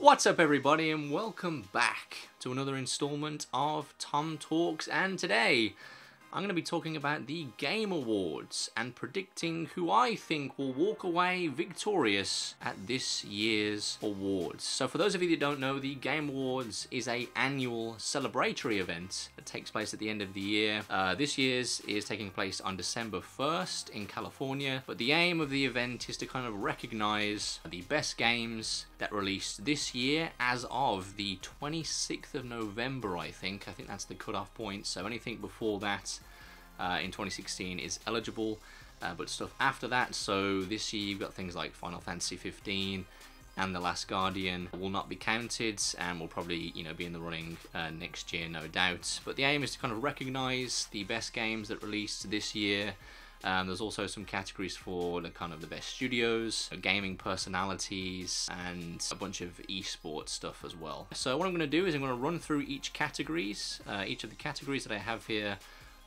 What's up everybody and welcome back to another installment of Tom Talks and today I'm going to be talking about the Game Awards and predicting who I think will walk away victorious at this year's awards. So for those of you that don't know, the Game Awards is a annual celebratory event that takes place at the end of the year. Uh, this year's is taking place on December 1st in California, but the aim of the event is to kind of recognize the best games that released this year as of the 26th of November, I think. I think that's the cutoff point, so anything before that uh, in 2016 is eligible, uh, but stuff after that, so this year you've got things like Final Fantasy 15 and The Last Guardian will not be counted and will probably you know be in the running uh, next year no doubt. But the aim is to kind of recognize the best games that released this year. Um, there's also some categories for the kind of the best studios, gaming personalities, and a bunch of esports stuff as well. So what I'm going to do is I'm going to run through each categories, uh, each of the categories that I have here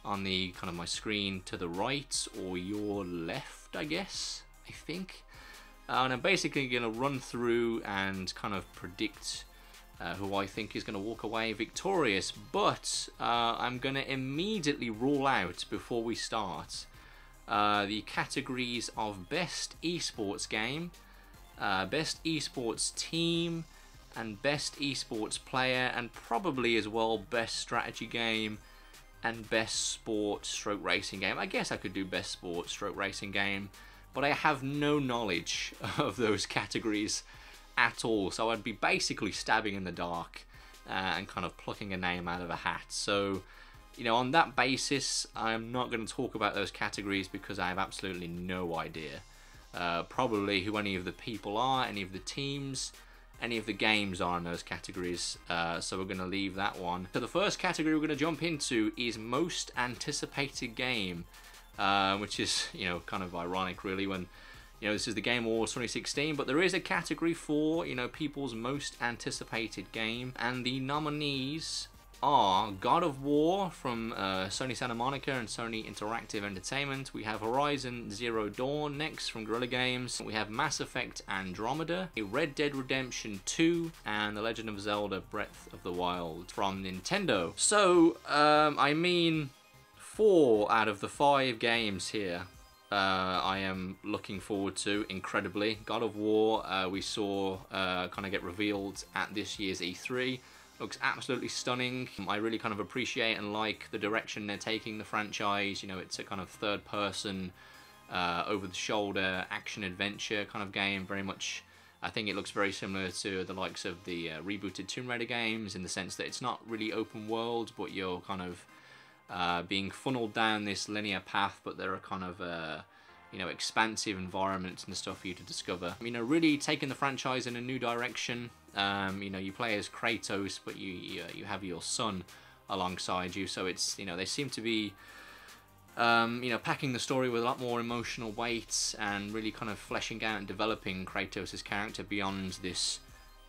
on the kind of my screen to the right or your left, I guess, I think. Uh, and I'm basically going to run through and kind of predict uh, who I think is going to walk away victorious. But uh, I'm going to immediately rule out before we start uh, the categories of best esports game, uh, best esports team, and best esports player, and probably as well best strategy game and best sport stroke racing game. I guess I could do best sport stroke racing game, but I have no knowledge of those categories at all. So I'd be basically stabbing in the dark uh, and kind of plucking a name out of a hat. So, you know, on that basis, I'm not going to talk about those categories because I have absolutely no idea. Uh, probably who any of the people are, any of the teams, any of the games are in those categories, uh, so we're going to leave that one. So the first category we're going to jump into is most anticipated game, uh, which is, you know, kind of ironic really when, you know, this is the Game Awards 2016, but there is a category for, you know, people's most anticipated game, and the nominees are God of War from uh, Sony Santa Monica and Sony Interactive Entertainment. We have Horizon Zero Dawn next from Guerrilla Games. We have Mass Effect Andromeda, a Red Dead Redemption 2, and The Legend of Zelda Breath of the Wild from Nintendo. So, um, I mean, four out of the five games here uh, I am looking forward to incredibly. God of War, uh, we saw uh, kind of get revealed at this year's E3 looks absolutely stunning. I really kind of appreciate and like the direction they're taking the franchise. You know, it's a kind of third person, uh, over the shoulder action adventure kind of game. Very much, I think it looks very similar to the likes of the uh, rebooted Tomb Raider games in the sense that it's not really open world, but you're kind of uh, being funneled down this linear path, but there are kind of uh, you know, expansive environments and stuff for you to discover. You know, really taking the franchise in a new direction. Um, you know, you play as Kratos, but you, you, you have your son alongside you, so it's you know they seem to be um, you know packing the story with a lot more emotional weight and really kind of fleshing out and developing Kratos' character beyond this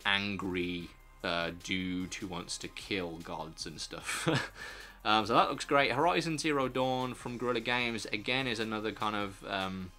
angry uh, dude who wants to kill gods and stuff. um, so that looks great. Horizon Zero Dawn from Guerrilla Games again is another kind of um,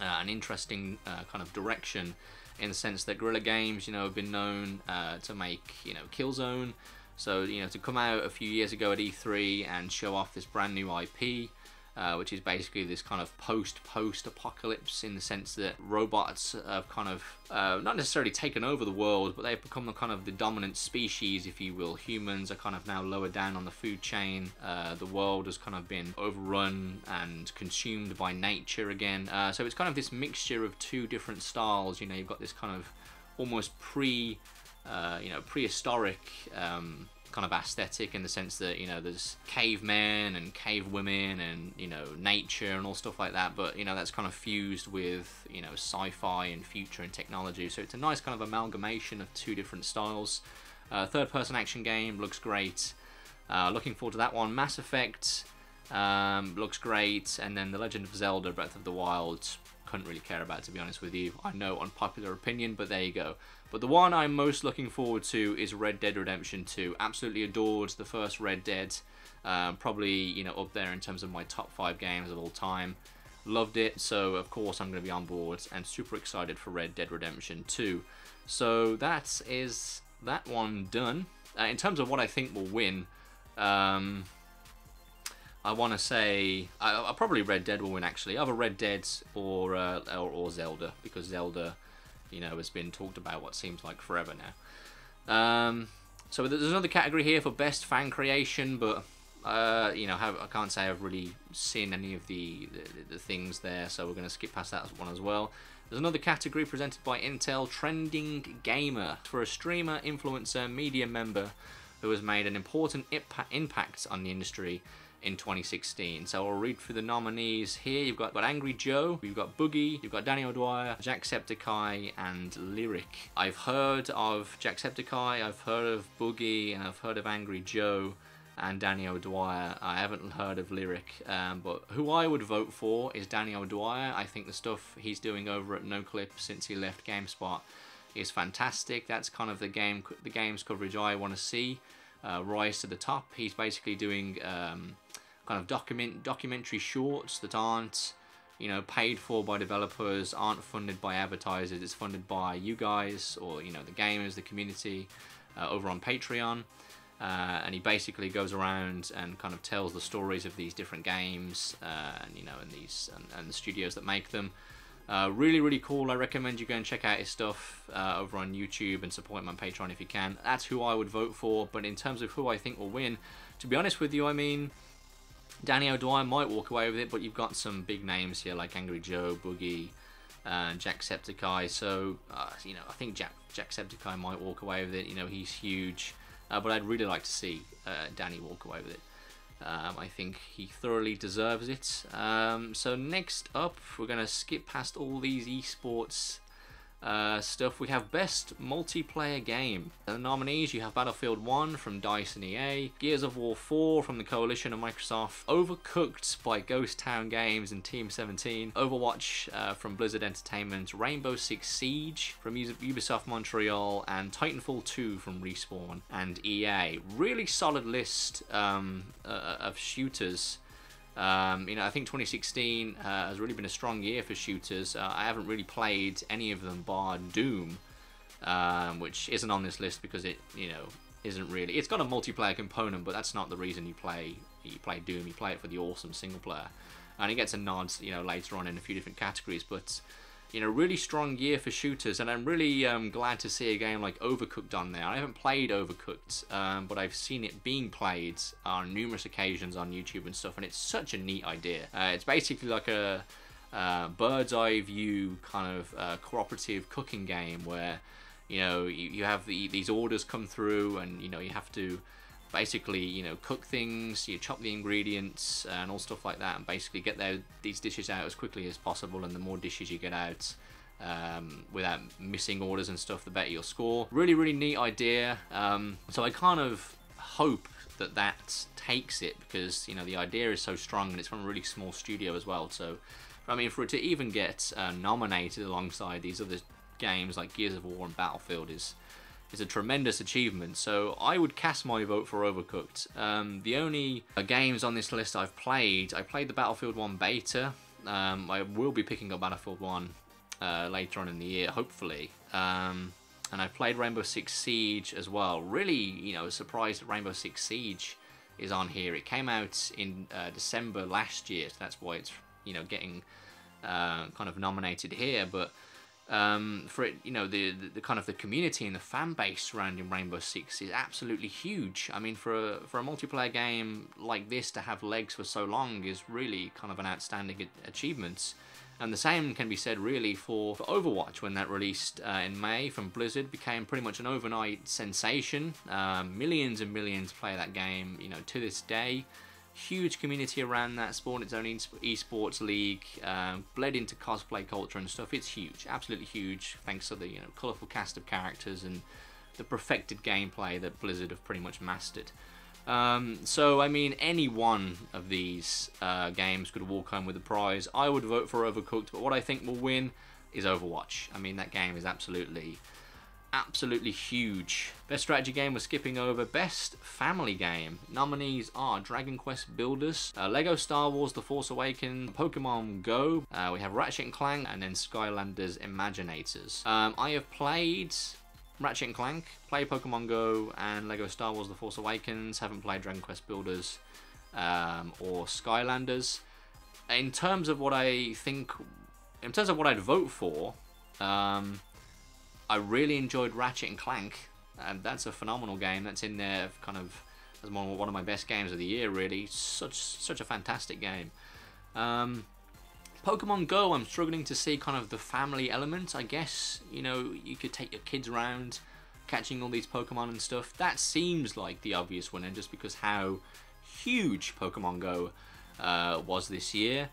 uh, an interesting uh, kind of direction in the sense that Guerrilla Games, you know, have been known uh, to make, you know, Killzone. So, you know, to come out a few years ago at E3 and show off this brand new IP uh, which is basically this kind of post-post apocalypse in the sense that robots have kind of uh, not necessarily taken over the world, but they've become the kind of the dominant species, if you will. Humans are kind of now lower down on the food chain. Uh, the world has kind of been overrun and consumed by nature again. Uh, so it's kind of this mixture of two different styles. You know, you've got this kind of almost pre, uh, you know, prehistoric. Um, kind of aesthetic in the sense that you know there's cavemen and cave women and you know nature and all stuff like that but you know that's kind of fused with you know sci-fi and future and technology. So it's a nice kind of amalgamation of two different styles. Uh, third person action game looks great. Uh, looking forward to that one. Mass Effect um, looks great. And then The Legend of Zelda Breath of the Wild couldn't really care about to be honest with you. I know unpopular opinion but there you go but the one I'm most looking forward to is Red Dead Redemption 2. Absolutely adored the first Red Dead. Um, probably, you know, up there in terms of my top five games of all time. Loved it, so of course I'm going to be on board and super excited for Red Dead Redemption 2. So that is that one done. Uh, in terms of what I think will win, um, I want to say I, I, probably Red Dead will win actually. Either Red Dead or, uh, or, or Zelda because Zelda, you know, has been talked about what seems like forever now. Um, so there's another category here for best fan creation, but uh, you know, I can't say I've really seen any of the, the, the things there, so we're going to skip past that one as well. There's another category presented by Intel, Trending Gamer, for a streamer, influencer, media member who has made an important impact on the industry in 2016. So I'll read through the nominees here. You've got, got Angry Joe, you've got Boogie, you've got Danny O'Dwyer, Jacksepticeye, and Lirik. I've heard of Jacksepticeye, I've heard of Boogie, and I've heard of Angry Joe and Danny O'Dwyer. I haven't heard of Lirik, um, but who I would vote for is Danny O'Dwyer. I think the stuff he's doing over at NoClip since he left GameSpot is fantastic. That's kind of the game, the game's coverage I want to see uh, rise to the top. He's basically doing um, kind of document documentary shorts that aren't you know paid for by developers, aren't funded by advertisers. It's funded by you guys or you know the gamers, the community uh, over on Patreon. Uh, and he basically goes around and kind of tells the stories of these different games uh, and you know and these and, and, the studios that make them uh, really really cool. I recommend you go and check out his stuff uh, over on YouTube and support him on Patreon if you can. That's who I would vote for but in terms of who I think will win to be honest with you I mean Danny O'Dwyer might walk away with it but you've got some big names here like Angry Joe Boogie and Jacksepticeye so uh, you know I think Jack Jacksepticeye might walk away with it. You know he's huge. Uh, but I'd really like to see uh, Danny walk away with it. Um, I think he thoroughly deserves it. Um, so next up, we're going to skip past all these esports uh, stuff. We have Best Multiplayer Game. The nominees, you have Battlefield 1 from DICE and EA, Gears of War 4 from the Coalition of Microsoft, Overcooked by Ghost Town Games and Team 17, Overwatch uh, from Blizzard Entertainment, Rainbow Six Siege from Ubisoft Montreal, and Titanfall 2 from Respawn and EA. Really solid list um, uh, of shooters. Um, you know, I think 2016 uh, has really been a strong year for shooters. Uh, I haven't really played any of them bar Doom, um, which isn't on this list because it, you know, isn't really. It's got a multiplayer component, but that's not the reason you play. You play Doom. You play it for the awesome single player, and it gets a nod, you know, later on in a few different categories. But you know, really strong year for shooters, and I'm really um, glad to see a game like Overcooked on there. I haven't played Overcooked, um, but I've seen it being played on numerous occasions on YouTube and stuff, and it's such a neat idea. Uh, it's basically like a uh, bird's eye view kind of uh, cooperative cooking game where you know you, you have the, these orders come through, and you know you have to basically you know cook things you chop the ingredients and all stuff like that and basically get their, these dishes out as quickly as possible and the more dishes you get out um, without missing orders and stuff the better your score. Really really neat idea. Um, so I kind of hope that that takes it because you know the idea is so strong and it's from a really small studio as well. So I mean for it to even get uh, nominated alongside these other games like Gears of War and Battlefield is is a tremendous achievement. So I would cast my vote for Overcooked. Um, the only uh, games on this list I've played, I played the Battlefield 1 beta. Um, I will be picking up Battlefield 1 uh, later on in the year, hopefully. Um, and I've played Rainbow Six Siege as well. Really, you know, surprised that Rainbow Six Siege is on here. It came out in uh, December last year, so that's why it's, you know, getting uh, kind of nominated here. But um, for it, you know, the, the, the kind of the community and the fan base surrounding Rainbow Six is absolutely huge. I mean, for a for a multiplayer game like this to have legs for so long is really kind of an outstanding achievement. And the same can be said really for, for Overwatch when that released uh, in May from Blizzard became pretty much an overnight sensation. Um, millions and millions play that game, you know, to this day huge community around that, spawned its own esports league, um, bled into cosplay culture and stuff. It's huge, absolutely huge, thanks to the you know colourful cast of characters and the perfected gameplay that Blizzard have pretty much mastered. Um, so, I mean, any one of these uh, games could walk home with a prize. I would vote for Overcooked, but what I think will win is Overwatch. I mean, that game is absolutely absolutely huge. Best strategy game was skipping over. Best family game. Nominees are Dragon Quest Builders, uh, Lego Star Wars The Force Awakens, Pokemon Go, uh, we have Ratchet and Clank, and then Skylanders Imaginators. Um, I have played Ratchet and Clank, played Pokemon Go, and Lego Star Wars The Force Awakens. Haven't played Dragon Quest Builders um, or Skylanders. In terms of what I think, in terms of what I'd vote for, um, I really enjoyed Ratchet and Clank, and that's a phenomenal game. That's in there, kind of as one, one of my best games of the year. Really, such such a fantastic game. Um, Pokemon Go, I'm struggling to see kind of the family element. I guess you know you could take your kids around, catching all these Pokemon and stuff. That seems like the obvious winner, just because how huge Pokemon Go uh, was this year.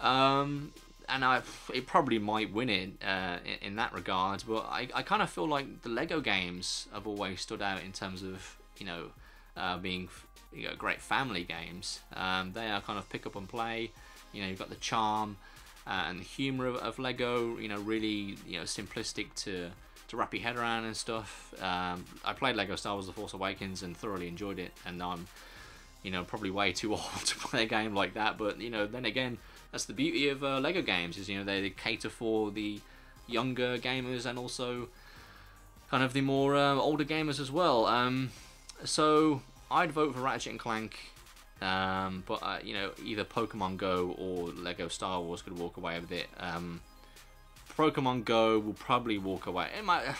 Um, and I, it probably might win it uh, in, that regard. But I, I kind of feel like the Lego games have always stood out in terms of you know uh, being you know, great family games. Um, they are kind of pick up and play. You know, you've got the charm uh, and the humor of, of, Lego. You know, really you know simplistic to to wrap your head around and stuff. Um, I played Lego Star Wars: The Force Awakens and thoroughly enjoyed it, and I'm you know probably way too old to play a game like that. But you know, then again that's the beauty of uh, Lego games is you know they, they, cater for the younger gamers and also kind of the more uh, older gamers as well. Um, so I'd vote for Ratchet and Clank, um, but uh, you know either Pokemon Go or Lego Star Wars could walk away with it. Um, Pokemon Go will probably walk away. It might.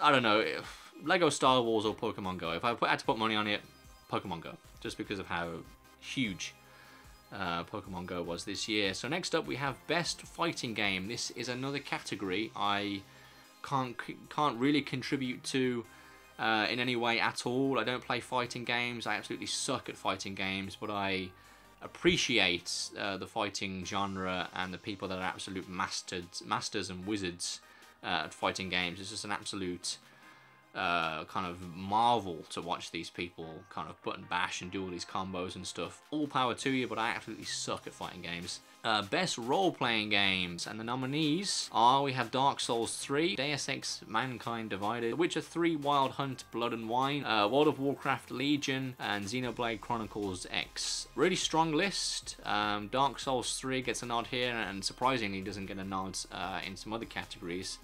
I don't know. If Lego Star Wars or Pokemon Go. If I had to put money on it, Pokemon Go, just because of how huge uh, Pokemon Go was this year. So next up we have Best Fighting Game. This is another category I can't can't really contribute to uh, in any way at all. I don't play fighting games. I absolutely suck at fighting games, but I appreciate uh, the fighting genre and the people that are absolute masters, masters and wizards uh, at fighting games. It's just an absolute uh, kind of marvel to watch these people kind of put and bash and do all these combos and stuff. All power to you, but I absolutely suck at fighting games. Uh, best role-playing games, and the nominees are, we have Dark Souls 3, Deus Ex Mankind Divided, The Witcher 3 Wild Hunt Blood and Wine, uh, World of Warcraft Legion, and Xenoblade Chronicles X. Really strong list. Um, Dark Souls 3 gets a nod here, and surprisingly doesn't get a nod uh, in some other categories.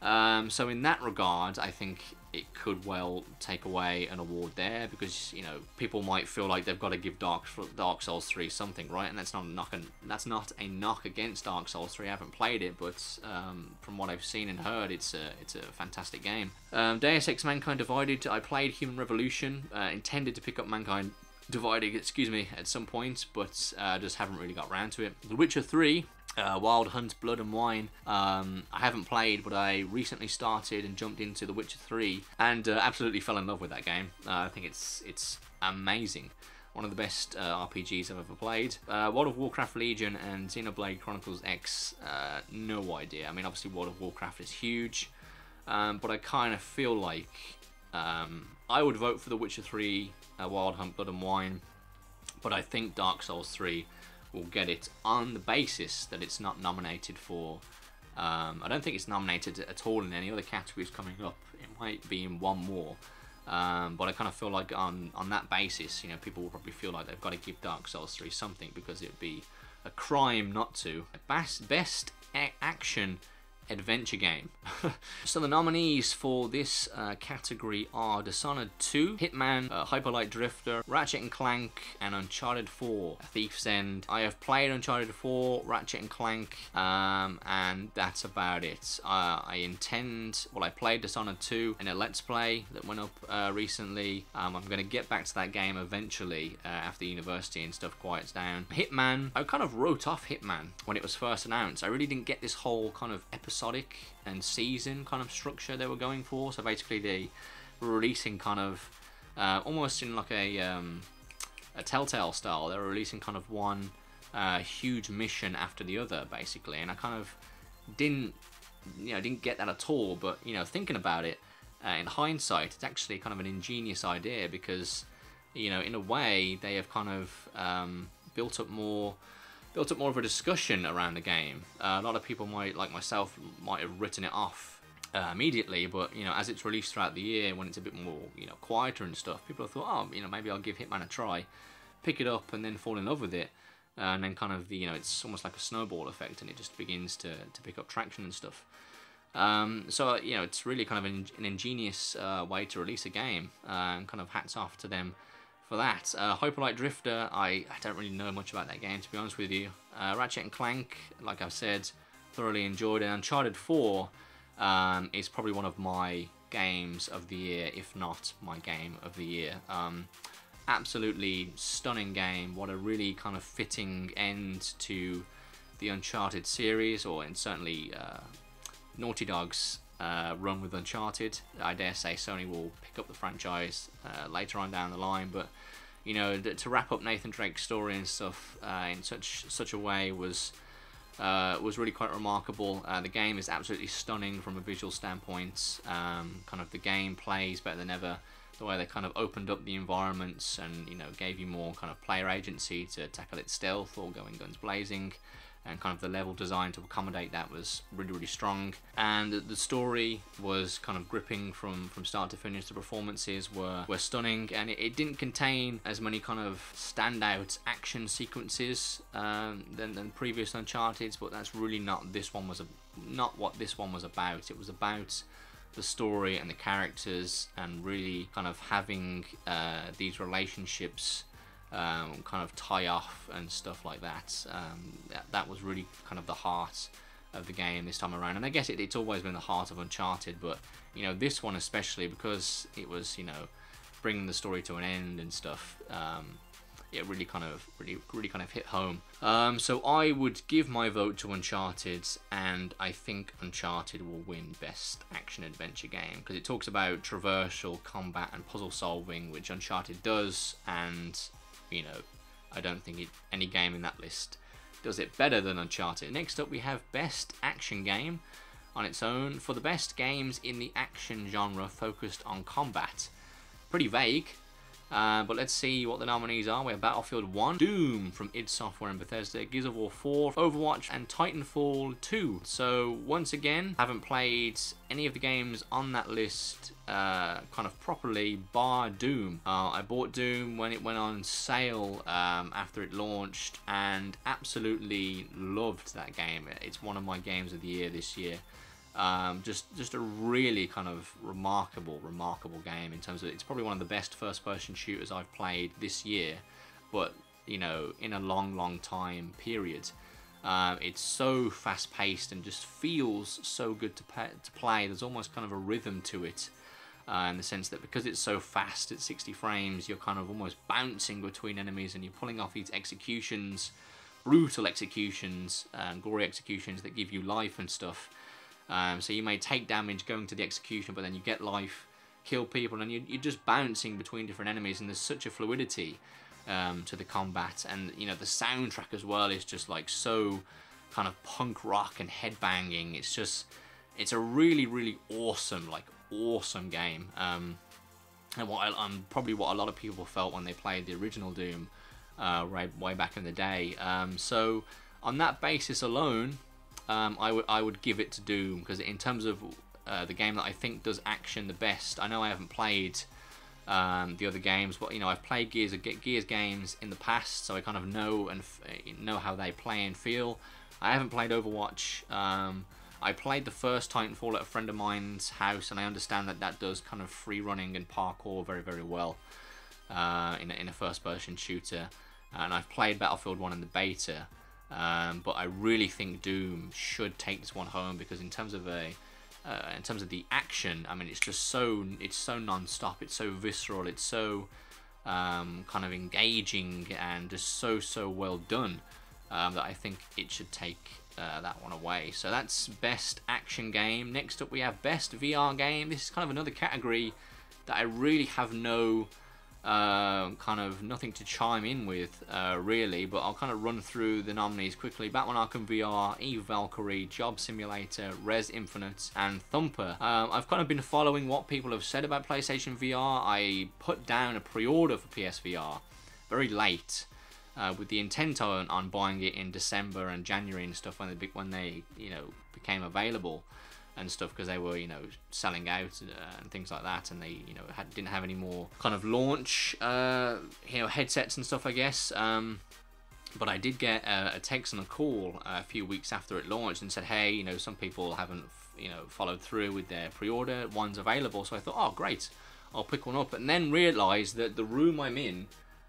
Um, so in that regard, I think it could well take away an award there because you know people might feel like they've got to give Dark Dark Souls 3 something, right? And that's not a knock. That's not a knock against Dark Souls 3. I haven't played it, but um, from what I've seen and heard, it's a it's a fantastic game. Um, Deus Ex: Mankind Divided. I played Human Revolution. Uh, intended to pick up Mankind Divided, excuse me, at some point, but uh, just haven't really got around to it. The Witcher 3 uh, Wild Hunt Blood and Wine. Um, I haven't played, but I recently started and jumped into The Witcher 3 and uh, absolutely fell in love with that game. Uh, I think it's it's amazing. One of the best uh, RPGs I've ever played. Uh, World of Warcraft Legion and Xenoblade Chronicles X, uh, no idea. I mean, obviously, World of Warcraft is huge, um, but I kind of feel like um, I would vote for The Witcher 3, Wild Hunt Blood and Wine, but I think Dark Souls 3 will get it on the basis that it's not nominated for. Um, I don't think it's nominated at all in any other categories coming up. It might be in one more. Um, but I kind of feel like on, on that basis, you know, people will probably feel like they've got to give Dark Souls 3 something because it would be a crime not to. Best, best action adventure game. so the nominees for this uh, category are Dishonored 2, Hitman, uh, Hyper Light Drifter, Ratchet and Clank, and Uncharted 4, Thief's End. I have played Uncharted 4, Ratchet and Clank, um, and that's about it. Uh, I intend, well I played Dishonored 2 in a Let's Play that went up uh, recently. Um, I'm going to get back to that game eventually uh, after university and stuff quiets down. Hitman, I kind of wrote off Hitman when it was first announced. I really didn't get this whole kind of episode episodic and season kind of structure they were going for. So basically, they were releasing kind of uh, almost in like a um, a Telltale style. They were releasing kind of one uh, huge mission after the other, basically, and I kind of didn't you know didn't get that at all. But you know, thinking about it uh, in hindsight, it's actually kind of an ingenious idea because you know in a way they have kind of um, built up more built up more of a discussion around the game. Uh, a lot of people might, like myself, might have written it off uh, immediately, but you know, as it's released throughout the year, when it's a bit more, you know, quieter and stuff, people have thought, oh, you know, maybe I'll give Hitman a try, pick it up, and then fall in love with it, uh, and then kind of, you know, it's almost like a snowball effect, and it just begins to to pick up traction and stuff. Um, so you know, it's really kind of an, an ingenious uh, way to release a game, uh, and kind of hats off to them for that. Uh, Hyper Light Drifter, I, I don't really know much about that game to be honest with you. Uh, Ratchet and Clank, like I've said, thoroughly enjoyed it. Uncharted 4 um, is probably one of my games of the year, if not my game of the year. Um, absolutely stunning game. What a really kind of fitting end to the Uncharted series, or in certainly uh, Naughty Dog's uh, run with Uncharted. I dare say Sony will pick up the franchise uh, later on down the line, but you know to wrap up Nathan Drake's story and stuff uh, in such such a way was uh, was really quite remarkable. Uh, the game is absolutely stunning from a visual standpoint. Um, kind of the game plays better than ever. The way they kind of opened up the environments and you know gave you more kind of player agency to tackle it stealth or going guns blazing and kind of the level design to accommodate that was really really strong. And the story was kind of gripping from from start to finish. The performances were were stunning and it, it didn't contain as many kind of standout action sequences um, than, than previous uncharted but that's really not this one was a not what this one was about. It was about the story and the characters and really kind of having uh, these relationships um, kind of tie off and stuff like that. Um, that. That was really kind of the heart of the game this time around. And I guess it, it's always been the heart of Uncharted, but you know this one especially because it was you know bringing the story to an end and stuff. Um, it really kind of really really kind of hit home. Um, so I would give my vote to Uncharted, and I think Uncharted will win Best Action Adventure Game because it talks about traversal combat and puzzle solving, which Uncharted does, and you know, I don't think it, any game in that list does it better than Uncharted. Next up, we have Best Action Game on its own for the best games in the action genre focused on combat. Pretty vague, uh, but let's see what the nominees are. We have Battlefield 1, Doom from id Software and Bethesda, Gears of War 4, Overwatch, and Titanfall 2. So once again, haven't played any of the games on that list uh, kind of properly, bar Doom. Uh, I bought Doom when it went on sale um, after it launched and absolutely loved that game. It's one of my games of the year this year. Um, just just a really kind of remarkable, remarkable game in terms of it's probably one of the best first-person shooters I've played this year, but you know in a long, long time period. Um, it's so fast-paced and just feels so good to, to play. There's almost kind of a rhythm to it. Uh, in the sense that because it's so fast at 60 frames, you're kind of almost bouncing between enemies and you're pulling off these executions, brutal executions, um, gory executions that give you life and stuff. Um, so you may take damage going to the execution, but then you get life, kill people, and you're, you're just bouncing between different enemies, and there's such a fluidity um, to the combat, and you know the soundtrack as well is just like so kind of punk rock and headbanging. It's just it's a really really awesome like awesome game. Um, and what I, um, probably what a lot of people felt when they played the original Doom uh, way, way back in the day. Um, so on that basis alone, um, I would I would give it to Doom because in terms of uh, the game that I think does action the best, I know I haven't played um, the other games, but you know I've played Gears of Gears games in the past, so I kind of know and know how they play and feel. I haven't played Overwatch. Um, I played the first Titanfall at a friend of mine's house, and I understand that that does kind of free running and parkour very very well uh, in a, in a first person shooter. And I've played Battlefield 1 in the beta, um, but I really think Doom should take this one home because in terms of a uh, in terms of the action, I mean, it's just so it's so non-stop, it's so visceral, it's so um, kind of engaging and just so so well done um, that I think it should take uh, that one away. So that's best action game. Next up, we have best VR game. This is kind of another category that I really have no uh, kind of nothing to chime in with, uh, really, but I'll kind of run through the nominees quickly. Batman Arkham VR, Eve Valkyrie, Job Simulator, Rez Infinite, and Thumper. Um, I've kind of been following what people have said about PlayStation VR. I put down a pre-order for PSVR very late. uh, with the intent on, on buying it in December and January and stuff when they when they you know became available and stuff because they were you know selling out uh, and things like that and they you know had, didn't have any more kind of launch uh, you know headsets and stuff I guess um, but I did get a, a, text and a call a few weeks after it launched and said hey you know some people haven't you know followed through with their pre-order one's available. So I thought oh great I'll pick one up and then realized that the room I'm in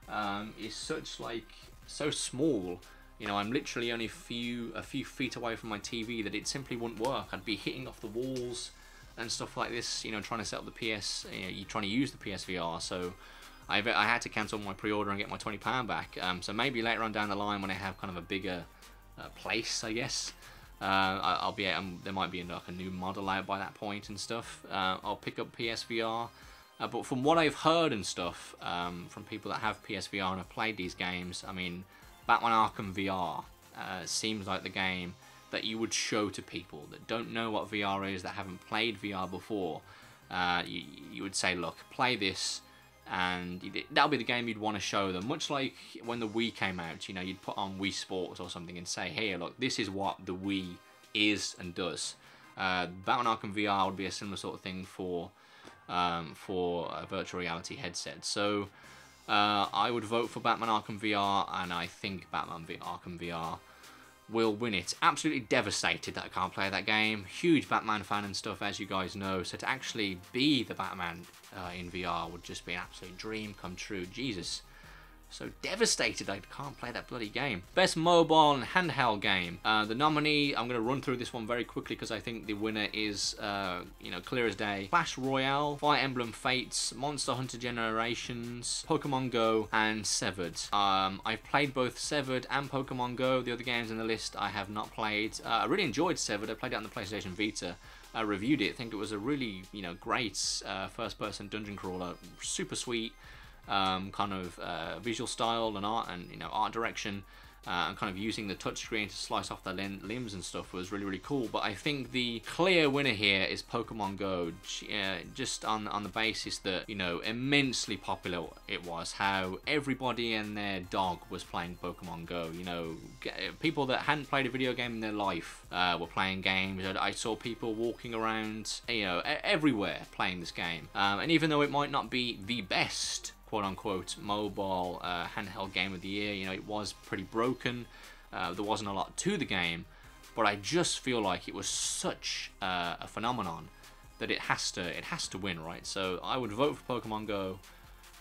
um, is such like so small you know, I'm literally only a few a few feet away from my TV that it simply wouldn't work. I'd be hitting off the walls and stuff like this. You know, trying to set up the PS, you you're trying to use the PSVR. So I I had to cancel my pre-order and get my twenty pound back. Um, so maybe later on down the line when I have kind of a bigger uh, place, I guess. Uh, I'll be um, there might be like a new model out by that point and stuff. Uh, I'll pick up PSVR. Uh, but from what I've heard and stuff um, from people that have PSVR and have played these games, I mean, Batman Arkham VR uh, seems like the game that you would show to people that don't know what VR is, that haven't played VR before. Uh, you, you would say, look, play this, and that'll be the game you'd want to show them. Much like when the Wii came out, you know, you'd put on Wii Sports or something and say, here, look, this is what the Wii is and does. Uh, Batman Arkham VR would be a similar sort of thing for um, for a virtual reality headset. So uh, I would vote for Batman Arkham VR, and I think Batman v Arkham VR will win it. Absolutely devastated that I can't play that game. Huge Batman fan and stuff, as you guys know. So to actually be the Batman uh, in VR would just be an absolute dream come true. Jesus. So devastated I can't play that bloody game. Best mobile and handheld game. Uh, the nominee, I'm going to run through this one very quickly because I think the winner is, uh, you know, clear as day. Clash Royale, Fire Emblem Fates, Monster Hunter Generations, Pokemon Go, and Severed. Um, I've played both Severed and Pokemon Go. The other games in the list I have not played. Uh, I really enjoyed Severed. I played it on the PlayStation Vita. I reviewed it. I think it was a really, you know, great uh, first-person dungeon crawler. Super sweet um, kind of uh, visual style and art and you know art direction uh, and kind of using the touchscreen to slice off the limbs and stuff was really really cool. But I think the clear winner here is Pokemon Go uh, just on on the basis that you know immensely popular it was how everybody and their dog was playing Pokemon Go. You know people that hadn't played a video game in their life uh, were playing games. I saw people walking around you know everywhere playing this game. Um, and even though it might not be the best quote unquote mobile uh, handheld game of the year. You know, it was pretty broken. Uh, there wasn't a lot to the game, but I just feel like it was such uh, a phenomenon that it has to it has to win, right? So I would vote for Pokemon Go.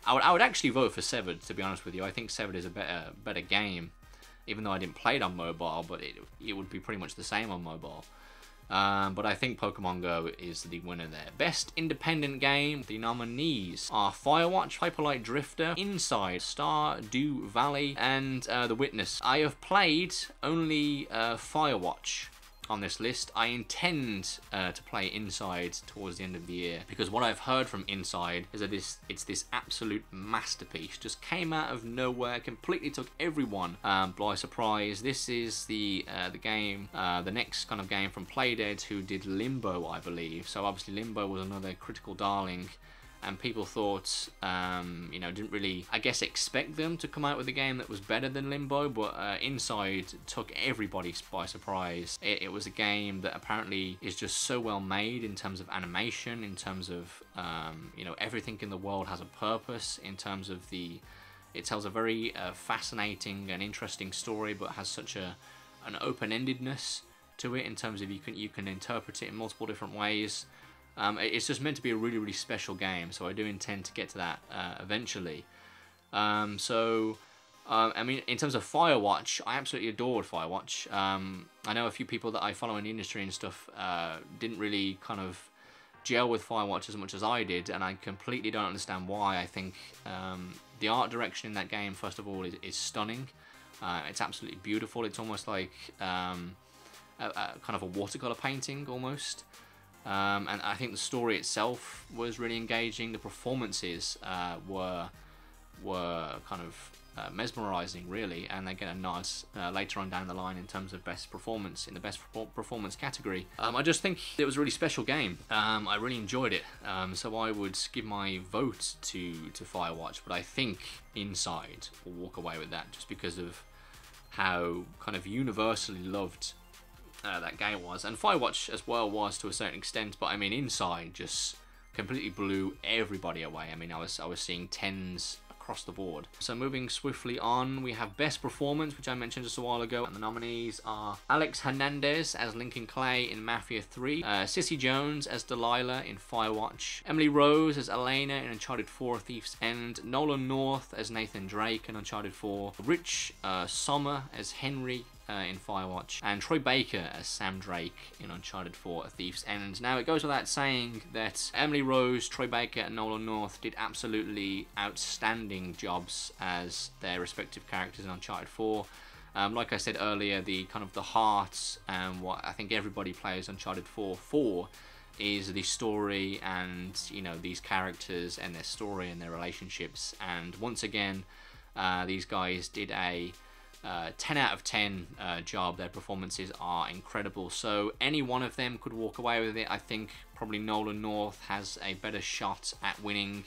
I would I would actually vote for Severed to be honest with you. I think Severed is a better better game, even though I didn't play it on mobile, but it it would be pretty much the same on mobile. Um, but I think Pokemon Go is the winner there. Best independent game, the nominees are Firewatch, Hyper Light Drifter, Inside, Stardew Valley, and uh, The Witness. I have played only uh, Firewatch on this list. I intend uh, to play Inside towards the end of the year because what I've heard from Inside is that this it's this absolute masterpiece. Just came out of nowhere, completely took everyone um, by surprise. This is the uh, the game, uh, the next kind of game from Playdead who did Limbo, I believe. So obviously Limbo was another critical darling and people thought, um, you know, didn't really, I guess, expect them to come out with a game that was better than Limbo, but uh, Inside took everybody by surprise. It, it, was a game that apparently is just so well made in terms of animation, in terms of, um, you know, everything in the world has a purpose, in terms of the, it tells a very uh, fascinating and interesting story, but has such a an open-endedness to it in terms of you can you can interpret it in multiple different ways. Um, it's just meant to be a really, really special game, so I do intend to get to that uh, eventually. Um, so, uh, I mean, in terms of Firewatch, I absolutely adored Firewatch. Um, I know a few people that I follow in the industry and stuff uh, didn't really kind of gel with Firewatch as much as I did, and I completely don't understand why. I think um, the art direction in that game, first of all, is, is stunning. Uh, it's absolutely beautiful. It's almost like um, a, a kind of a watercolor painting, almost. Um, and I think the story itself was really engaging. The performances uh, were were kind of uh, mesmerizing, really, and they get a nod uh, later on down the line in terms of best performance in the best performance category. Um, I just think it was a really special game. Um, I really enjoyed it, um, so I would give my vote to to Firewatch, but I think Inside will walk away with that just because of how kind of universally loved uh, that game was, and Firewatch as well was to a certain extent. But I mean, Inside just completely blew everybody away. I mean, I was I was seeing tens across the board. So moving swiftly on, we have Best Performance, which I mentioned just a while ago, and the nominees are Alex Hernandez as Lincoln Clay in Mafia 3, uh, Cissy Jones as Delilah in Firewatch, Emily Rose as Elena in Uncharted 4 Thief's End, Nolan North as Nathan Drake in Uncharted 4, Rich uh, Sommer as Henry uh, in Firewatch, and Troy Baker as Sam Drake in Uncharted 4 A Thief's End. Now, it goes without saying that Emily Rose, Troy Baker, and Nolan North did absolutely outstanding jobs as their respective characters in Uncharted 4. Um, like I said earlier, the kind of the heart and what I think everybody plays Uncharted 4 for is the story and you know these characters and their story and their relationships. And once again, uh, these guys did a uh, 10 out of 10 uh, job. Their performances are incredible. So any one of them could walk away with it. I think probably Nolan North has a better shot at winning.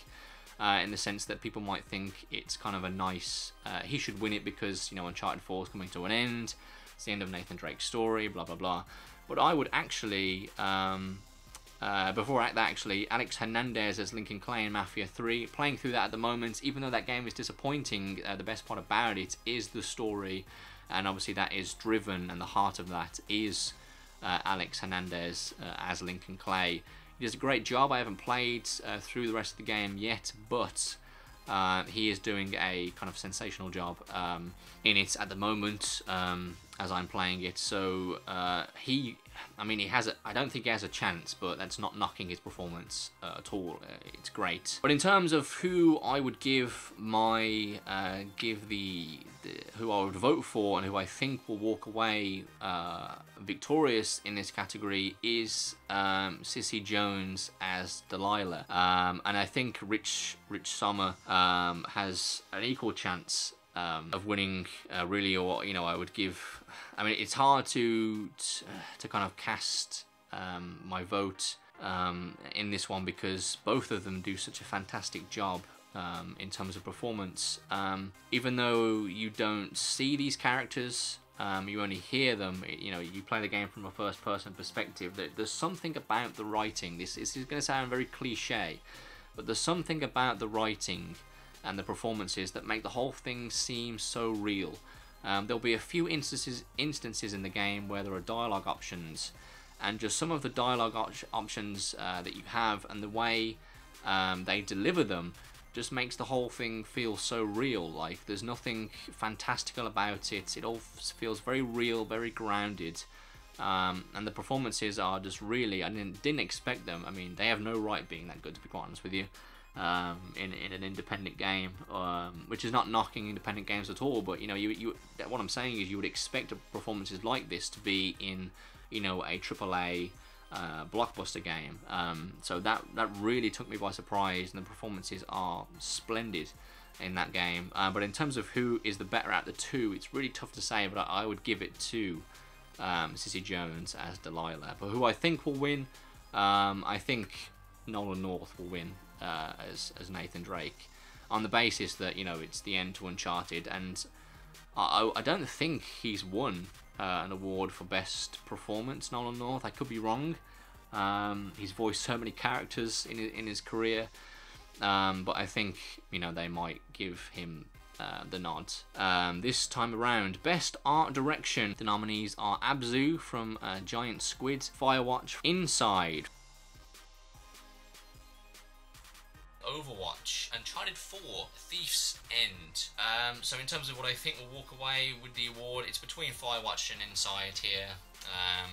Uh, in the sense that people might think it's kind of a nice, uh, he should win it because you know Uncharted 4 is coming to an end. It's the end of Nathan Drake's story, blah blah blah. But I would actually um, uh, before that, actually, Alex Hernandez as Lincoln Clay in Mafia 3. Playing through that at the moment, even though that game is disappointing, uh, the best part about it is the story, and obviously that is driven, and the heart of that is uh, Alex Hernandez uh, as Lincoln Clay. He does a great job. I haven't played uh, through the rest of the game yet, but uh, he is doing a kind of sensational job um, in it at the moment um, as I'm playing it. So he I mean, he has. A, I don't think he has a chance, but that's not knocking his performance uh, at all. Uh, it's great. But in terms of who I would give my uh, give the, the, who I would vote for and who I think will walk away uh, victorious in this category is um, Cissy Jones as Delilah, um, and I think Rich Rich Sommer um, has an equal chance um, of winning. Uh, really, or you know, I would give I mean, it's hard to to, kind of cast um, my vote um, in this one because both of them do such a fantastic job um, in terms of performance. Um, even though you don't see these characters, um, you only hear them. You know, you play the game from a first-person perspective. That there's something about the writing. This is going to sound very cliche, but there's something about the writing and the performances that make the whole thing seem so real. Um, there'll be a few instances instances in the game where there are dialogue options, and just some of the dialogue op options uh, that you have and the way um, they deliver them just makes the whole thing feel so real. Like there's nothing fantastical about it. It all feels very real, very grounded. Um, and the performances are just really, I didn't, didn't expect them. I mean, they have no right being that good, to be quite honest with you um, in in an independent game, um, which is not knocking independent games at all. But you know, you you what I'm saying is you would expect performances like this to be in you know a AAA uh, blockbuster game. Um, so that that really took me by surprise, and the performances are splendid in that game. Uh, but in terms of who is the better at the two, it's really tough to say. But I, I would give it to um, Cissy Jones as Delilah. But who I think will win, um, I think Nolan North will win uh, as as Nathan Drake, on the basis that you know it's the end to Uncharted, and I, I don't think he's won uh, an award for best performance. Nolan North, I could be wrong. Um, he's voiced so many characters in in his career, um, but I think you know they might give him uh, the nod. Um, this time around, Best Art Direction. The nominees are Abzu from uh, Giant Squid, Firewatch, Inside, Overwatch, Uncharted 4, Thief's End. Um, so in terms of what I think will walk away with the award, it's between Firewatch and Inside here. Um,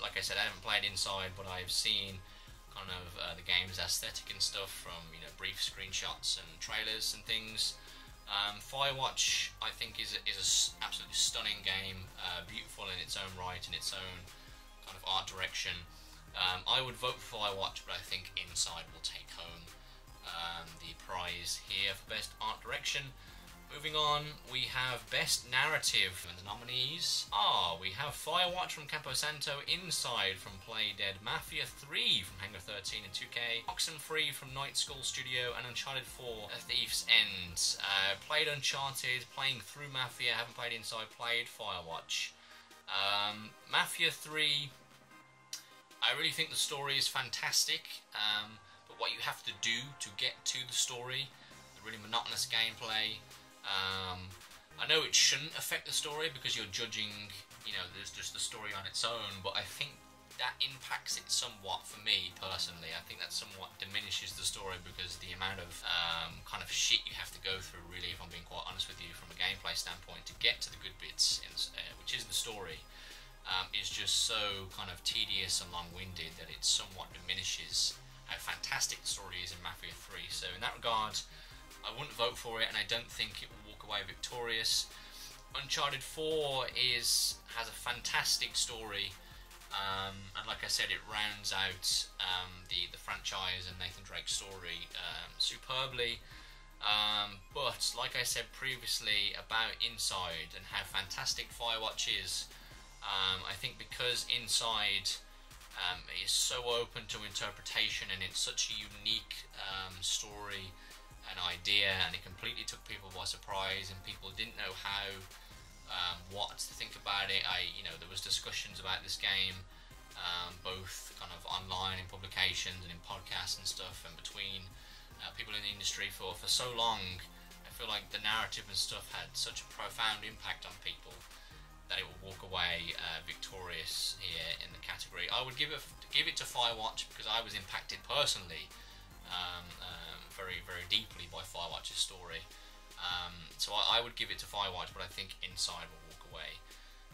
like I said, I haven't played Inside, but I've seen kind of uh, the game's aesthetic and stuff from you know brief screenshots and trailers and things. Um, Firewatch, I think, is a, is an absolutely stunning game, uh, beautiful in its own right, in its own kind of art direction. Um, I would vote for Firewatch, but I think Inside will take home um, the prize here for Best Art Direction. Moving on, we have Best Narrative, and the nominees are we have Firewatch from Camposanto, Inside from Playdead, Mafia 3 from Hangar 13 and 2K, Oxenfree from Night School Studio, and Uncharted 4 A Thief's End. Uh, played Uncharted, playing through Mafia, haven't played Inside, played Firewatch. Um, Mafia 3, I really think the story is fantastic, um, but what you have to do to get to the story, the really monotonous gameplay, um, I know it shouldn't affect the story because you're judging, you know, there's just the story on its own, but I think that impacts it somewhat for me personally. I think that somewhat diminishes the story because the amount of um, kind of shit you have to go through, really, if I'm being quite honest with you, from a gameplay standpoint, to get to the good bits, in, uh, which is the story, um, is just so kind of tedious and long winded that it somewhat diminishes how fantastic the story is in Mafia 3. So, in that regard, I wouldn't vote for it, and I don't think it will walk away victorious. Uncharted 4 is has a fantastic story, um, and like I said, it rounds out um, the the franchise and Nathan Drake's story um, superbly. Um, but like I said previously about Inside and how fantastic Firewatch is, um, I think because Inside um, is so open to interpretation and it's such a unique story an idea and it completely took people by surprise and people didn't know how um, what to think about it. I you know there was discussions about this game um, both kind of online in publications and in podcasts and stuff and between uh, people in the industry for for so long. I feel like the narrative and stuff had such a profound impact on people it will walk away uh, victorious here in the category. I would give it give it to Firewatch because I was impacted personally um, um, very, very deeply by Firewatch's story. Um, so I, I, would give it to Firewatch, but I think Inside will walk away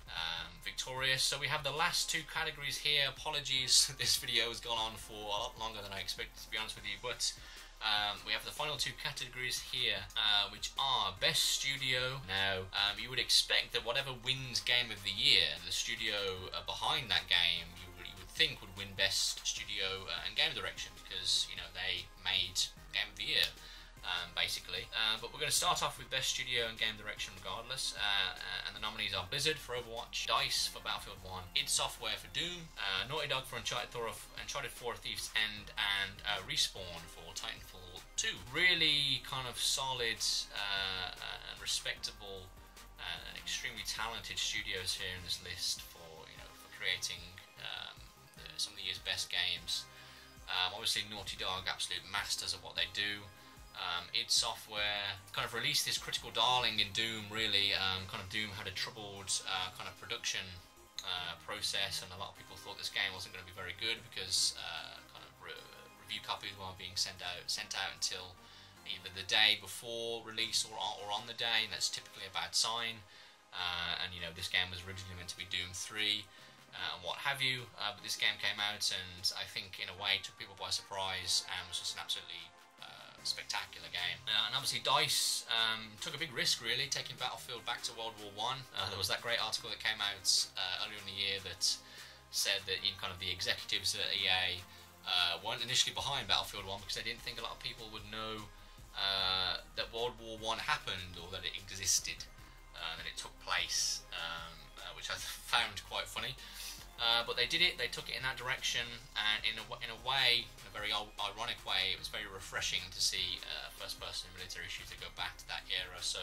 um, victorious. So we have the last two categories here. Apologies, this video has gone on for a lot longer than I expected, to be honest with you, but um, we have the final two categories here, uh, which are Best Studio. Now, um, you would expect that whatever wins Game of the Year, the studio uh, behind that game, you would, you would think would win Best Studio uh, and Game Direction because, you know, they made Game of the Year. Um, basically. Uh, but we're going to start off with Best Studio and Game Direction regardless. Uh, uh, and the nominees are Blizzard for Overwatch, DICE for Battlefield 1, id Software for Doom, uh, Naughty Dog for Uncharted, Thor, Uncharted 4 Thief's End, and uh, Respawn for Titanfall 2. Really kind of solid uh, and respectable and extremely talented studios here in this list for, you know, for creating um, some of the year's best games. Um, obviously, Naughty Dog, absolute masters of what they do. Um, id Software kind of released this critical darling in Doom, really. Um, kind of Doom had a troubled uh, kind of production uh, process, and a lot of people thought this game wasn't going to be very good because uh, kind of re- review copies weren't being sent out sent out until either the day before release or on, or on the day, and that's typically a bad sign. Uh, and you know, this game was originally meant to be Doom 3 uh, and what have you. Uh, but this game came out and I think in a way took people by surprise and was just an absolutely spectacular game. Uh, and obviously Dice um, took a big risk really, taking Battlefield back to World War One. Uh, there was that great article that came out uh, earlier in the year that said that in kind of the executives at EA weren't initially behind Battlefield One because they didn't think a lot of people would know that World War One happened or that it existed. that it took place, um, which I found quite funny. Uh, but they did it. They took it in that direction, and in a in a way, in a very ironic way, it was very refreshing to see uh, first-person military shooter go back to that era. So,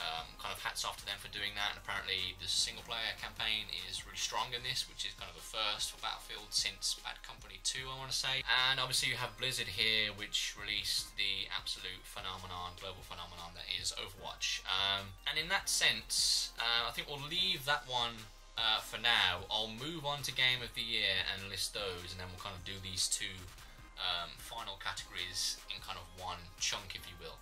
um, kind of hats off to them for doing that. And apparently, the single-player campaign is really strong in this, which is kind of a first for Battlefield since Bad Company 2, I want to say. And obviously, you have Blizzard here, which released the absolute phenomenon, global phenomenon that is Overwatch. Um, and in that sense, uh, I think we'll leave that one uh, for now. I'll move on to Game of the Year and list those, and then we'll kind of do these two um, final categories in kind of one chunk, if you will.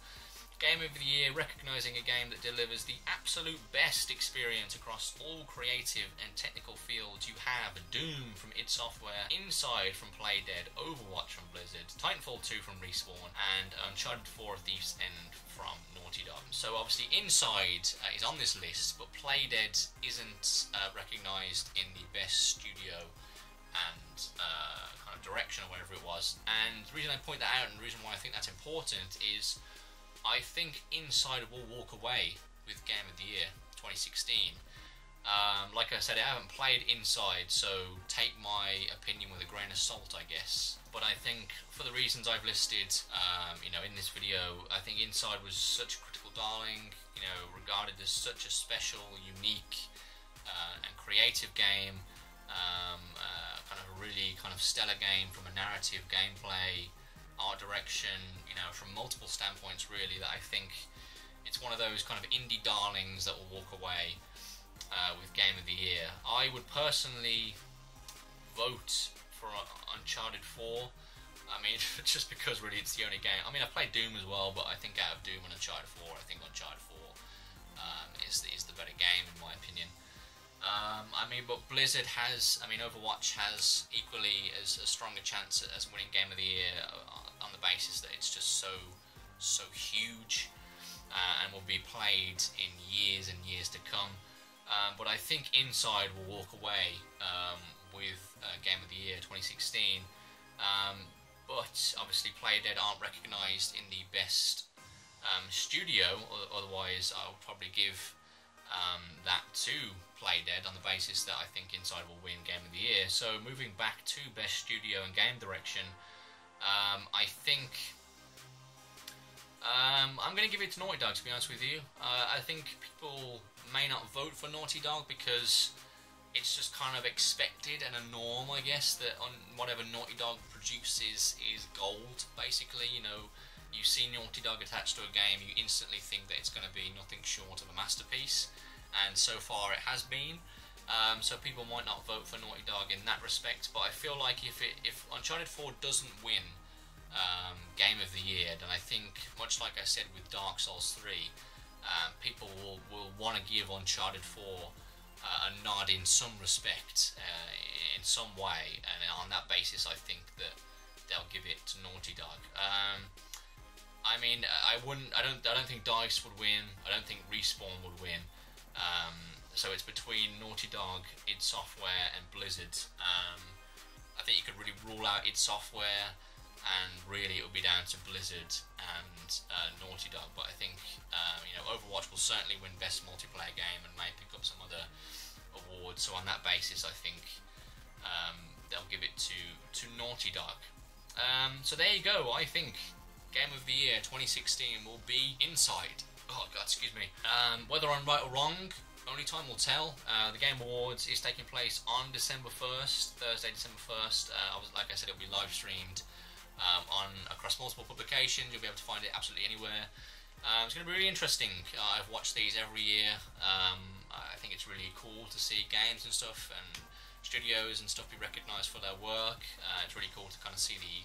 Game of the Year, recognising a game that delivers the absolute best experience across all creative and technical fields. You have Doom from id Software, Inside from Playdead, Overwatch from Blizzard, Titanfall 2 from Respawn, and Uncharted 4 Thief's End from So obviously Inside uh, is on this list, but Playdead isn't uh, recognised in the best studio and uh, kind of direction or whatever it was. And the reason I point that out and the reason why I think that's important is I think Inside will walk away with Game of the Year 2016. Um, like I said, I haven't played Inside, so take my opinion with a grain of salt, I guess. But I think, for the reasons I've listed, um, you know, in this video, I think Inside was such a critical darling. You know, regarded as such a special, unique, uh, and creative game. Um, uh, kind of a really kind of stellar game from a narrative, gameplay, art direction. You know, from multiple standpoints, really. That I think it's one of those kind of indie darlings that will walk away uh, with Game of the Year. I would personally vote for Uncharted 4. I mean, just because really it's the only game. I mean, I played Doom as well, but I think out of Doom and Uncharted 4, I think Uncharted 4 um, is, the, is the better game in my opinion. Um, I mean, but Blizzard has, I mean, Overwatch has equally as a stronger chance as winning Game of the Year uh, on the basis that it's just so, so huge uh, and will be played in years and years to come. Um, but I think Inside will walk away um, with uh, Game of the Year 2016. Um, but obviously, Playdead aren't recognised in the best um, studio. Otherwise, I'll probably give um, that to Playdead on the basis that I think Inside will win Game of the Year. So moving back to best studio and game direction, um, I think I'm going to give it to Naughty Dog, to be honest with you. Uh, I think people may not vote for Naughty Dog because it's just kind of expected and a norm, I guess, that on whatever Naughty Dog produces is gold, basically. You know, you see Naughty Dog attached to a game, you instantly think that it's going to be nothing short of a masterpiece, and so far it has been. Um, so people might not vote for Naughty Dog in that respect, but I feel like if it if Uncharted 4 doesn't win, um, game of the year, then I think, much like I said with Dark Souls 3, um, people will, will want to give Uncharted 4 uh, a nod in some respect, uh, in some way, and on that basis, I think that they'll give it to Naughty Dog. Um, I mean, I wouldn't. I don't. I don't think Dice would win. I don't think Respawn would win. Um, so it's between Naughty Dog, id Software, and Blizzard. Um, I think you could really rule out id Software and really it would be down to Blizzard and uh, Naughty Dog. But I think um, you know Overwatch will certainly win Best Multiplayer Game and may pick up some other awards. So on that basis, I think um, they'll give it to to Naughty Dog. Um, so there you go. I think Game of the Year 2016 will be Inside. Oh God, excuse me. Um, whether I'm right or wrong, only time will tell. Uh, the Game Awards is taking place on December 1st, Thursday, December 1st. Uh, I was like I said, it'll be live streamed um, on across multiple publications. You'll be able to find it absolutely anywhere. Um, it's going to be really interesting. Uh, I've watched these every year. Um, I think it's really cool to see games and stuff and studios and stuff be recognised for their work. Uh, it's really cool to kind of see the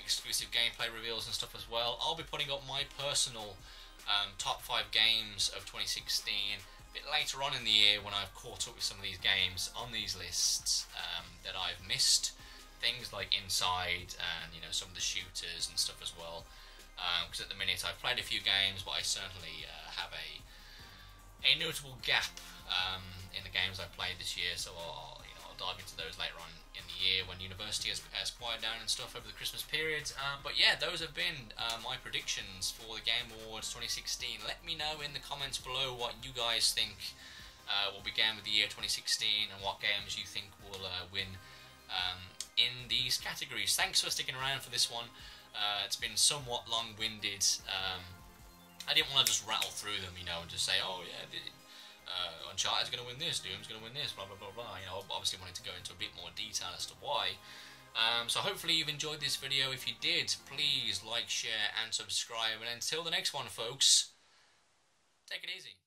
exclusive gameplay reveals and stuff as well. I'll be putting up my personal um, top five games of 2016 a bit later on in the year when I've caught up with some of these games on these lists um, that I've missed things like Inside and you know some of the shooters and stuff as well. Because um, at the minute I've played a few games, but I certainly uh, have a a notable gap um, in the games I've played this year. So I'll you know I'll dive into those later on in the year when university has, has quieted down and stuff over the Christmas period. Um, but yeah, those have been uh, my predictions for the Game Awards 2016. Let me know in the comments below what you guys think uh, will be Game of the Year 2016 and what games you think will uh, win um, in these categories. Thanks for sticking around for this one. Uh, it's been somewhat long-winded. Um, I didn't want to just rattle through them, you know, and just say, oh yeah, uh, Uncharted's going to win this, Doom's going to win this, blah blah blah blah. You know, obviously wanted to go into a bit more detail as to why. Um, so hopefully you've enjoyed this video. If you did, please like, share, and subscribe. And until the next one, folks, take it easy.